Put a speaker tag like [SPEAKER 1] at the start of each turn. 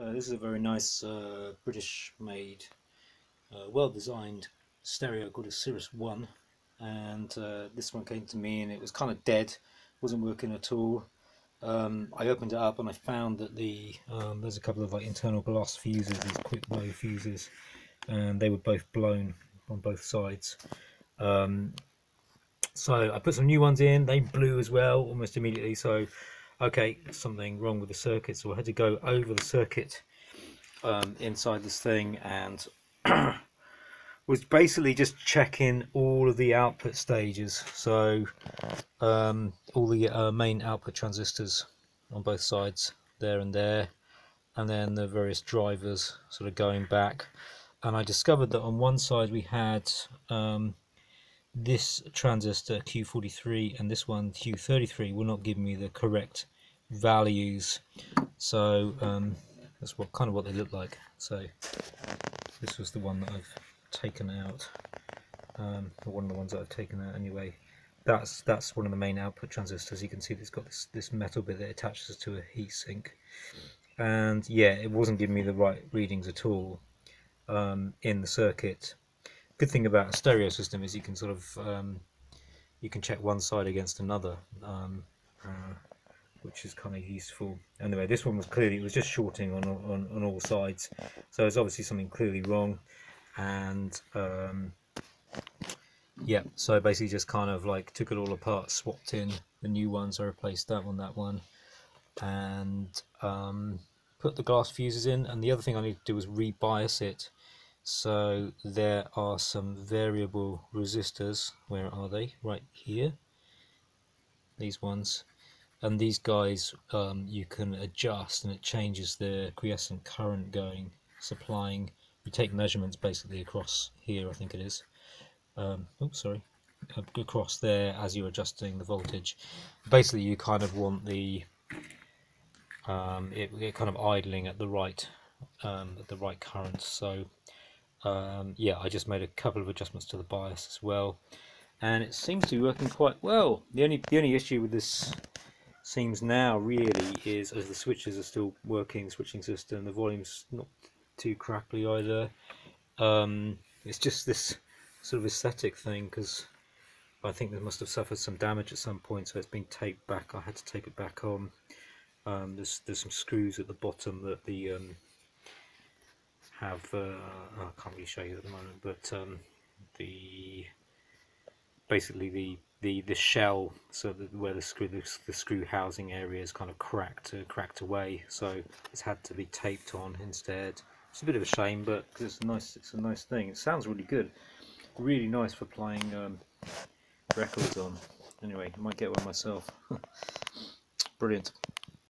[SPEAKER 1] Uh, this is a very nice uh, British made, uh, well designed stereo called a Cyrus 1 and uh, this one came to me and it was kind of dead, wasn't working at all. Um, I opened it up and I found that the um, there's a couple of like internal glass fuses, these quick blow fuses, and they were both blown on both sides. Um, so I put some new ones in, they blew as well almost immediately. So okay, something wrong with the circuit, so I had to go over the circuit um, inside this thing and was basically just checking all of the output stages. So um, all the uh, main output transistors on both sides, there and there, and then the various drivers sort of going back. And I discovered that on one side we had um, this transistor Q43 and this one Q33 will not give me the correct values. So um, that's what kind of what they look like. So this was the one that I've taken out. Um, or one of the ones that I've taken out anyway. That's that's one of the main output transistors. You can see it's got this this metal bit that attaches to a heatsink and yeah it wasn't giving me the right readings at all um, in the circuit. Good thing about a stereo system is you can sort of um, you can check one side against another. Um, uh, which is kind of useful. Anyway, this one was clearly, it was just shorting on, on, on all sides. So it's obviously something clearly wrong. And um, yeah, so I basically just kind of like took it all apart, swapped in the new ones. I replaced that one, that one, and um, put the glass fuses in. And the other thing I need to do was rebias it. So there are some variable resistors. Where are they? Right here. These ones and these guys um, you can adjust and it changes the quiescent current going supplying. You take measurements basically across here I think it is. Um, oops sorry. Across there as you're adjusting the voltage. Basically you kind of want the um, it, it, kind of idling at the right um, at the right current. So um, yeah I just made a couple of adjustments to the bias as well. And it seems to be working quite well. The only the only issue with this seems now really is as the switches are still working switching system the volume's not too crackly either. Um, it's just this sort of aesthetic thing because I think it must have suffered some damage at some point so it's been taped back I had to tape it back on. Um, there's there's some screws at the bottom that the um, have uh, I can't really show you at the moment but um, the basically the the the shell so that where the screw the, the, screw housing area is kind of cracked uh, cracked away. So it's had to be taped on instead. It's a bit of a shame but it's a nice it's a nice thing. It sounds really good. Really nice for playing um, records on. Anyway I might get one myself. Brilliant